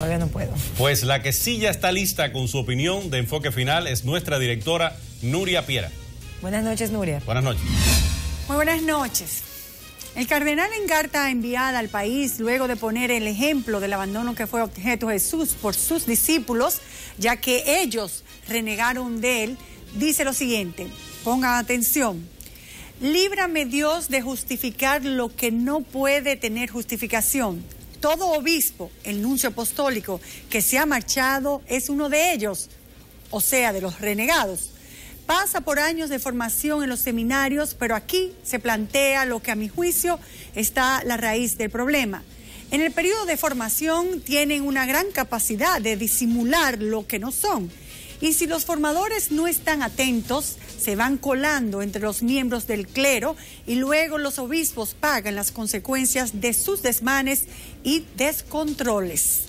Todavía no puedo. Pues la que sí ya está lista con su opinión de enfoque final es nuestra directora Nuria Piera. Buenas noches, Nuria. Buenas noches. Muy buenas noches. El cardenal en carta enviada al país luego de poner el ejemplo del abandono que fue objeto Jesús por sus discípulos, ya que ellos renegaron de él, dice lo siguiente, pongan atención, líbrame Dios de justificar lo que no puede tener justificación todo obispo, el nuncio apostólico, que se ha marchado es uno de ellos, o sea, de los renegados. Pasa por años de formación en los seminarios, pero aquí se plantea lo que a mi juicio está la raíz del problema. En el periodo de formación tienen una gran capacidad de disimular lo que no son y si los formadores no están atentos, se van colando entre los miembros del clero y luego los obispos pagan las consecuencias de sus desmanes y descontroles.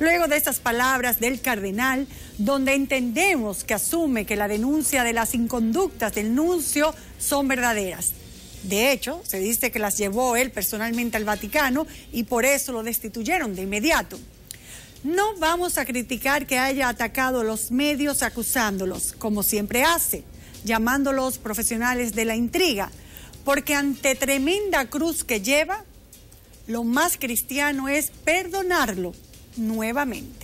Luego de estas palabras del cardenal, donde entendemos que asume que la denuncia de las inconductas del nuncio son verdaderas. De hecho, se dice que las llevó él personalmente al Vaticano y por eso lo destituyeron de inmediato. No vamos a criticar que haya atacado a los medios acusándolos, como siempre hace, llamándolos profesionales de la intriga, porque ante tremenda cruz que lleva, lo más cristiano es perdonarlo nuevamente.